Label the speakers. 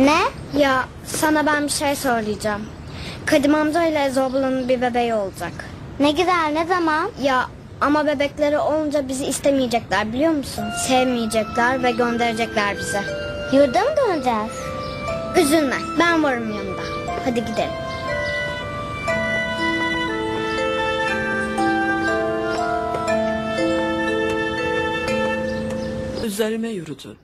Speaker 1: Ne?
Speaker 2: Ya sana ben bir şey söyleyeceğim. Kadim amca ile Ezobla'nın bir bebeği olacak.
Speaker 1: Ne güzel ne zaman?
Speaker 2: Ya ama bebekleri olunca bizi istemeyecekler biliyor musun? Sevmeyecekler ve gönderecekler bize.
Speaker 1: Yurda mı döneceğiz?
Speaker 2: Üzülme ben varım yanında. Hadi gidelim.
Speaker 3: Üzerime yürüdü.